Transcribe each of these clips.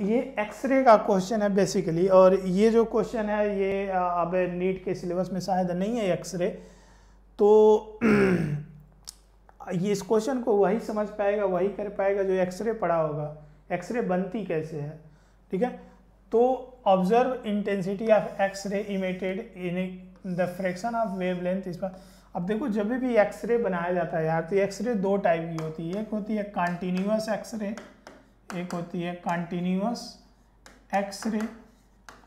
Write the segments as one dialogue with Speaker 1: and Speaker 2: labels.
Speaker 1: ये एक्सरे का क्वेश्चन है बेसिकली और ये जो क्वेश्चन है, ये अब नीट के सिलेबस में शायद नहीं है एक्सरे तो ये इस क्वेश्चन को वही समझ पाएगा, वही कर पाएगा जो एक्सरे पढ़ा होगा. एक्सरे बनती कैसे है? ठीक है? तो observe intensity of X-ray emitted in the fraction of wavelength इस पर अब देखो, जब भी एक्सरे बनाया जाता है यार तो एक्सरे दो टाइप की होती है. एक होती है कंटिन्यूस एक्सरे एक होती है कंटिन्यूस एक्सरे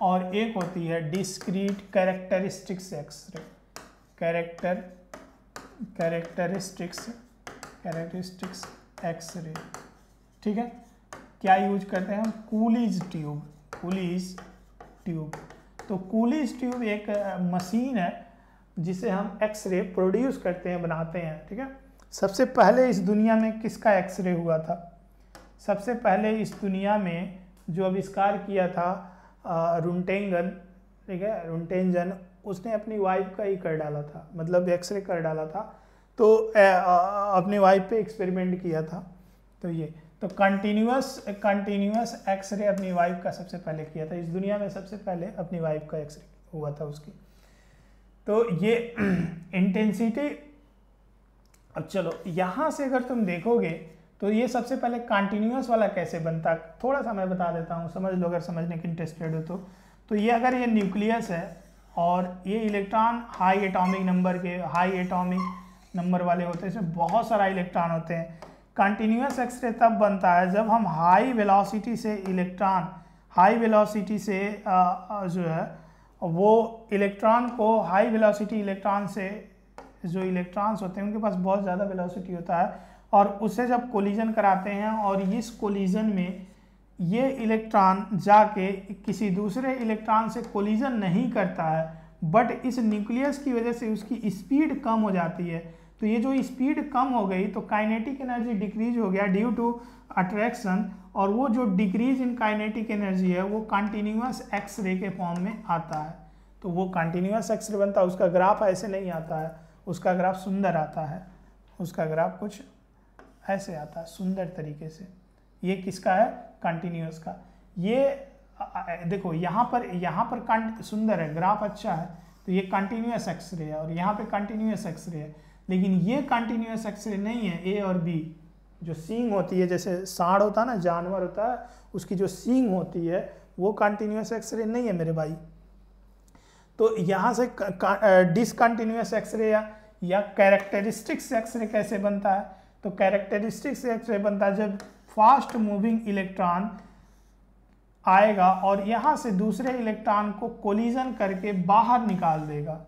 Speaker 1: और एक होती है discrete characteristics X-ray character characteristics characteristics X-ray ठीक है? क्या यूज़ करते हैं हम? कूलीज ट्यूब कूलीज ट्यूब तो कूलीज ट्यूब एक मशीन है, जिसे हम एक्सरे प्रोड्यूस करते हैं, बनाते हैं, ठीक है? सबसे पहले इस दुनिया में किसका एक्सरे हुआ था? सबसे पहले इस दुनिया में जो आविष्कार किया था रुंटेंगन, ठीक है, रुंटेंजन, उसने अपनी वाइफ का ही कर डाला था मतलब एक्सरे कर डाला था। तो अपनी वाइफ पे एक्सपेरिमेंट किया था। तो ये तो कंटिन्यूस कंटिन्यूस एक्सरे अपनी वाइफ का सबसे पहले किया था। इस दुनिया में सबसे पहले अपनी वाइफ का एक्सरे हुआ था उसकी। तो ये इंटेंसिटी अब चलो, यहाँ से अगर तुम देखोगे तो ये सबसे पहले कंटिन्यूस वाला कैसे बनता, थोड़ा सा मैं बता देता हूँ, समझ लो अगर समझने के इंटरेस्टेड हो तो। तो ये अगर ये न्यूक्लियस है और ये इलेक्ट्रॉन हाई एटॉमिक नंबर के हाई एटॉमिक नंबर वाले होते हैं, इसमें बहुत सारा इलेक्ट्रॉन होते हैं। कंटिन्यूस एक्सरे तब बनता है जब हम हाई वेलोसिटी से इलेक्ट्रॉन हाई वेलोसिटी से जो है, वो इलेक्ट्रॉन को हाई वेलोसिटी इलेक्ट्रॉन से जो इलेक्ट्रॉन्स होते हैं, उनके पास बहुत ज़्यादा वेलोसिटी होता है। और उसे जब कोलिजन कराते हैं और इस कोलिजन में ये इलेक्ट्रॉन जाके किसी दूसरे इलेक्ट्रॉन से कोलिजन नहीं करता है बट इस न्यूक्लियस की वजह से उसकी स्पीड कम हो जाती है। तो ये जो स्पीड कम हो गई तो काइनेटिक एनर्जी डिक्रीज हो गया ड्यू टू अट्रैक्शन और वो जो डिक्रीज इन काइनेटिक एनर्जी है, वो कंटिन्यूस एक्सरे के फॉर्म में आता है। तो वो कंटिन्यूस एक्सरे बनता है, उसका ग्राफ ऐसे नहीं आता है, उसका ग्राफ सुंदर आता है, उसका ग्राफ कुछ ऐसे आता है, सुंदर तरीके से। ये किसका है? कंटिन्यूस का। ये देखो, यहाँ पर यहाँ पर सुंदर है ग्राफ अच्छा है तो ये कंटिन्यूस एक्सरे है, और यहाँ पे कंटिन्यूस एक्सरे है। लेकिन ये कंटिन्यूस एक्सरे नहीं है ए और बी जो सींग होती है, जैसे सांड होता है ना, जानवर होता है, उसकी जो सींग होती है, वो कंटिन्यूस एक्सरे नहीं है मेरे भाई। तो यहाँ से डिसकंटिन्यूस एक्सरे या या कैरेक्टरिस्टिक्स एक्सरे कैसे बनता है? तो कैरेक्टरिस्टिक्स एक्सरे बनता है जब फास्ट मूविंग इलेक्ट्रॉन आएगा और यहाँ से दूसरे इलेक्ट्रॉन को कोलिजन करके बाहर निकाल देगा।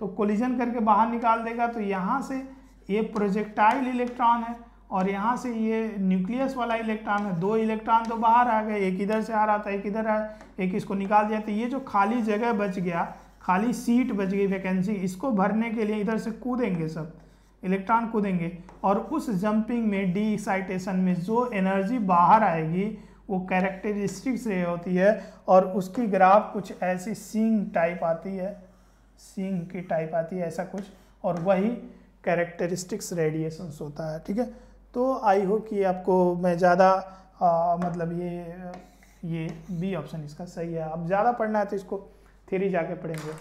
Speaker 1: तो कोलिजन करके बाहर निकाल देगा तो यहाँ से ये प्रोजेक्टाइल इलेक्ट्रॉन है और यहाँ से ये न्यूक्लियस वाला इलेक्ट्रॉन है। दो इलेक्ट्रॉन तो बाहर आ गए, एक इधर से आ रहा था, एक इधर आ, एक इसको निकाल दिया। तो ये जो खाली जगह बच गया, खाली सीट बच गई वैकेंसी इसको भरने के लिए इधर से कूदेंगे सब। इलेक्ट्रॉन कूदेंगे और उस जंपिंग में डी एक्साइटेशन में जो एनर्जी बाहर आएगी, वो कैरेक्टरिस्टिक से होती है और उसकी ग्राफ कुछ ऐसी सींग टाइप आती है सींग की टाइप आती है ऐसा कुछ और वही कैरेक्टरिस्टिक्स रेडिएशंस होता है, ठीक है? तो आई होप कि आपको मैं ज़्यादा मतलब ये ये बी ऑप्शन इसका सही है। अब ज़्यादा पढ़ना है तो इसको थ्री जाके पढ़ेंगे।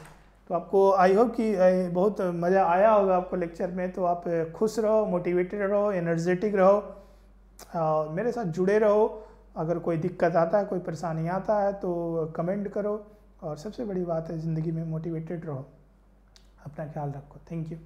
Speaker 1: तो आपको आई होप कि बहुत मज़ा आया होगा आपको लेक्चर में तो आप खुश रहो मोटिवेटेड रहो एनर्जेटिक रहो मेरे साथ जुड़े रहो। अगर कोई दिक्कत आता है, कोई परेशानी आता है तो कमेंट करो। और सबसे बड़ी बात है, ज़िंदगी में मोटिवेटेड रहो। अपना ख्याल रखो। Thank you